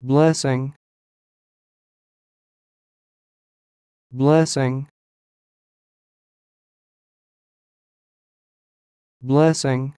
blessing. Blessing. Blessing.